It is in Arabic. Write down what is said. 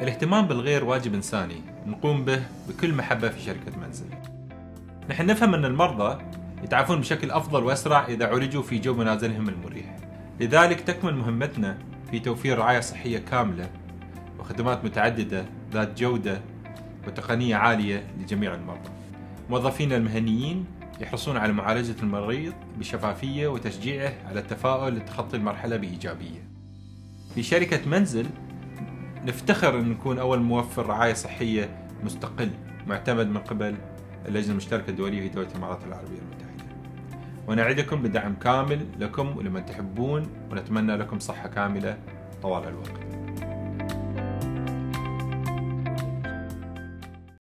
الاهتمام بالغير واجب إنساني نقوم به بكل محبة في شركة منزل. نحن نفهم أن المرضى يتعافون بشكل أفضل وأسرع إذا عولجوا في جو منازلهم المريح. لذلك تكمن مهمتنا في توفير رعاية صحية كاملة وخدمات متعددة ذات جودة وتقنية عالية لجميع المرضى. موظفينا المهنيين يحرصون على معالجة المريض بشفافية وتشجيعه على التفاؤل لتخطي المرحلة بإيجابية. في شركة منزل نفتخر أن نكون أول موفر رعاية صحية مستقل معتمد من قبل اللجنة المشتركة الدولية في دولة الإمارات العربية المتحدة. ونعدكم بدعم كامل لكم ولمن تحبون ونتمنى لكم صحة كاملة طوال الوقت.